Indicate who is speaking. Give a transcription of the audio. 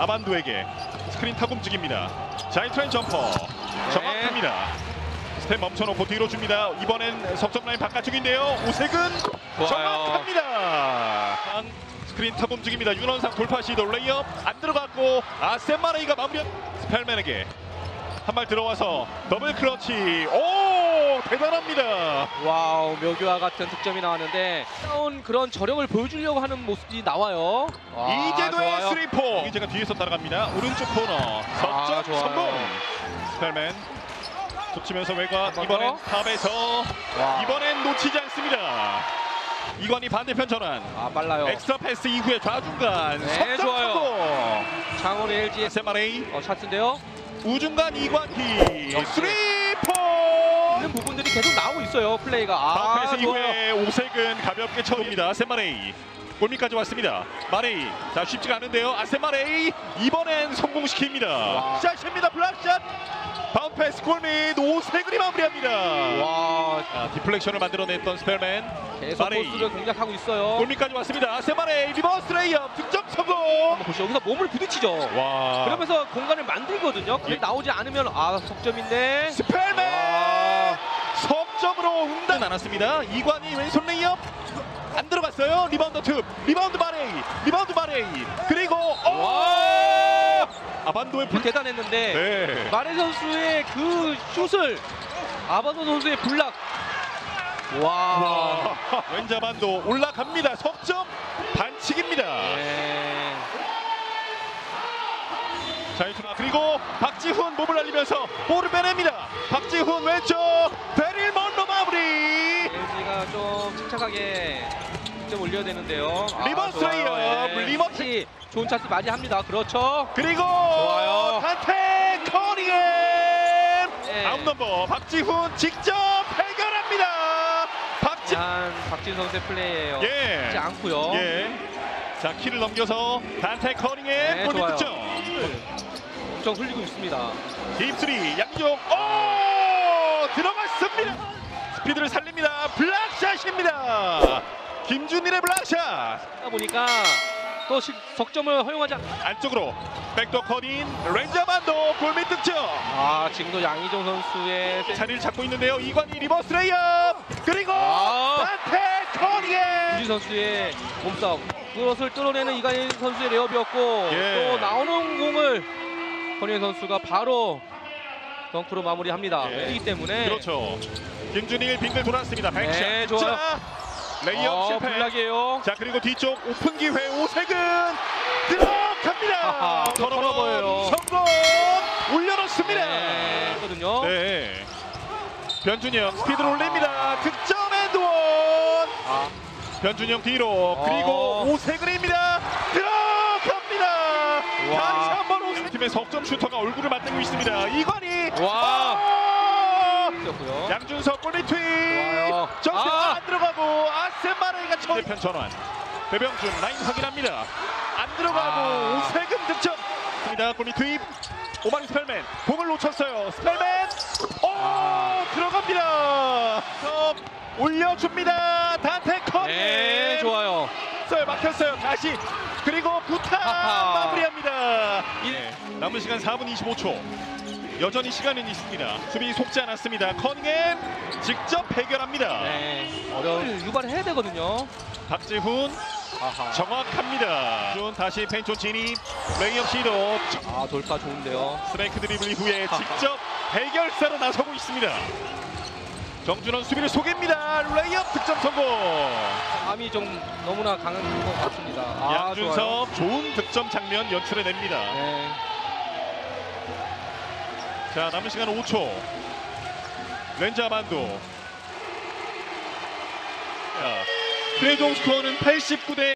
Speaker 1: 아반도에게 스크린 타고 움직입니다. 자이트라인 점퍼 정확합니다. 스텝 멈춰놓고 뒤로 줍니다. 이번엔 석점 라인 바깥쪽인데요. 오세근
Speaker 2: 좋아요.
Speaker 1: 정확합니다. 한 스크린 타고 움직입니다. 윤원상 돌파 시도 레이업 안 들어갔고 아셈 마레이가 마무리. 스펠맨에게 한 발 들어와서 double clutch. 오 대단합니다.
Speaker 2: 와우 묘기와 같은 득점이 나왔는데 나온 그런 저력을 보여주려고 하는 모습이 나와요. 와,
Speaker 1: 이재도의
Speaker 2: 좋아요.
Speaker 1: 스리포. 이제가 뒤에서 따라갑니다. 오른쪽 코너 석점
Speaker 2: 아, 좋아요.
Speaker 1: 성공. 스펠맨 붙이면서 외곽
Speaker 2: 한번
Speaker 1: 이번엔
Speaker 2: 더.
Speaker 1: 탑에서
Speaker 2: 와.
Speaker 1: 이번엔 놓치지 않습니다. 이관이 반대편 전환.
Speaker 2: 아 빨라요.
Speaker 1: 엑스트라 패스 이후에 좌중간
Speaker 2: 네,
Speaker 1: 석점
Speaker 2: 좋아요.
Speaker 1: 성공.
Speaker 2: 창원 LG
Speaker 1: SMRA
Speaker 2: 어, 샷인데요.
Speaker 1: 우중간 이관희
Speaker 2: 역시.
Speaker 1: 스리포.
Speaker 2: 있는 부분들이 계속 나오고 있어요. 플레이가 아
Speaker 1: 패스
Speaker 2: 좋아요.
Speaker 1: 이후에 오색은 가볍게 쳐옵니다. 세마레이 골밑까지 왔습니다. 마레이 자 쉽지가 않은데요. 아셈 마레이 이번엔 성공시킵니다.
Speaker 2: 와.
Speaker 1: 샷입니다. block shot 바운드 패스 골밑 오세근이 마무리합니다.
Speaker 2: 와
Speaker 1: 아, deflection을 만들어냈던 스펠맨
Speaker 2: 계속
Speaker 1: 마레이.
Speaker 2: 코스를 공략하고 있어요.
Speaker 1: 골밑까지 왔습니다. 아셈 마레이 reverse 레이업 득점 성공.
Speaker 2: 보시죠. 여기서 몸을 부딪히죠.
Speaker 1: 와
Speaker 2: 그러면서 공간을 만들거든요. 그게
Speaker 1: 예.
Speaker 2: 나오지 않으면 아 석점인데.
Speaker 1: 스펠맨
Speaker 2: 와.
Speaker 1: 석점으로 응단 않았습니다. 이관이 왼손 레이업 안 들어갔어요. 리바운드 틈, 리바운드 마레이, 리바운드 마레이. 그리고 오!
Speaker 2: 와.
Speaker 1: 아반도의 불.
Speaker 2: 대단했는데
Speaker 1: 네.
Speaker 2: 마레 선수의 그 슛을 아바도 선수의 블락. 와.
Speaker 1: 와. 왼자 반도 올라갑니다. 석점 반칙입니다.
Speaker 2: 네.
Speaker 1: 자, 이투나 그리고 박지훈 몸을 날리면서 볼을 빼냅니다. 박지훈 왼쪽 마무리.
Speaker 2: LG가 좀 침착하게 득점 올려야 되는데요. 아,
Speaker 1: reverse
Speaker 2: 좋아요.
Speaker 1: 레이업,
Speaker 2: 네. reverse. 좋은 찬스 많이 합니다. 그렇죠.
Speaker 1: 그리고
Speaker 2: 좋아요.
Speaker 1: 단테 커닝햄
Speaker 2: 네.
Speaker 1: outnumber 박지훈 직접 해결합니다.
Speaker 2: 박지훈 박지훈 선수의 플레이예요.
Speaker 1: 예.
Speaker 2: 하지 않고요.
Speaker 1: 예. 자 키를 넘겨서 단테 커닝햄
Speaker 2: 네,
Speaker 1: 골밑
Speaker 2: 좋아요.
Speaker 1: 득점.
Speaker 2: 엄청 흘리고 있습니다.
Speaker 1: 딥스리 양쪽 오. 스피드를 살립니다. 블락샷입니다. 김준일의 블락샷
Speaker 2: 보니까 또 실- 석점을 허용하지 않...
Speaker 1: 안쪽으로 백도 커닝 렌저만도 골밑 득점.
Speaker 2: 아 지금도 양희종 선수의 세-
Speaker 1: 자리를 잡고 있는데요. 이관이 리버스 레이업 그리고
Speaker 2: 아.
Speaker 1: 단테 커닝엠
Speaker 2: 유진 선수의 몸싸움 그것을 뚫어내는 이관인 선수의 레업이었고
Speaker 1: 예.
Speaker 2: 또 나오는 공을 권희 선수가 바로 덩크로 마무리합니다.
Speaker 1: 예.
Speaker 2: 왼이기 때문에
Speaker 1: 그렇죠. 김준일 빙글 돌았습니다. 백샷.
Speaker 2: 네, 좋아요.
Speaker 1: 자, 레이업
Speaker 2: 어,
Speaker 1: 실패.
Speaker 2: 블락이에요.
Speaker 1: 자 그리고 뒤쪽 오픈 기회 오색은 들어갑니다.
Speaker 2: 턴오버예요.
Speaker 1: 성공 올려놓습니다.
Speaker 2: 네, 했거든요.
Speaker 1: 네. 변준영 스피드를 올립니다. 득점 엔드원.
Speaker 2: 아,
Speaker 1: 변준영 뒤로 그리고
Speaker 2: 어.
Speaker 1: 들어갑니다.
Speaker 2: 와.
Speaker 1: 다시 한번 오색 팀의 석점 슈터가 얼굴을 맞대고 있습니다. 이관이
Speaker 2: 와.
Speaker 1: 아!
Speaker 2: 였고요.
Speaker 1: 양준석 투입.
Speaker 2: 좋아요.
Speaker 1: 정세
Speaker 2: 아.
Speaker 1: 안 들어가고 아센마레이가 처음 편 전환. 배병준 라인 확인합니다. 안 들어가고
Speaker 2: 아.
Speaker 1: 오세금 득점. 입니다. 골밑 투입. 오마리 스펠맨 공을 놓쳤어요. 스펠맨. 오
Speaker 2: 아.
Speaker 1: 들어갑니다. 올려줍니다. 단테 컷.
Speaker 2: 네, 좋아요.
Speaker 1: 막혔어요. 다시 그리고 부타
Speaker 2: 하하.
Speaker 1: 마무리합니다. 예, 남은 시간 4분 25초. 여전히 시간은 있습니다. 수비 속지 않았습니다. 커닝햄 직접 해결합니다.
Speaker 2: 네, 어려운 유발해야 되거든요.
Speaker 1: 박지훈
Speaker 2: 아하.
Speaker 1: 정확합니다. 준 다시 펜초 진입 레이업 시도
Speaker 2: 아 돌파 좋은데요.
Speaker 1: snake 드리블 이후에 직접 해결사로 나서고 있습니다. 정준원 수비를 속입니다. 레이업 득점 성공.
Speaker 2: 감이 좀 너무나 강한 것 같습니다. 아, 좋아요.
Speaker 1: 양준석 좋은 득점 장면 연출해냅니다.
Speaker 2: 네.
Speaker 1: 자 남은 시간 5초 렌자 반도 자, 최종 스코어는 89대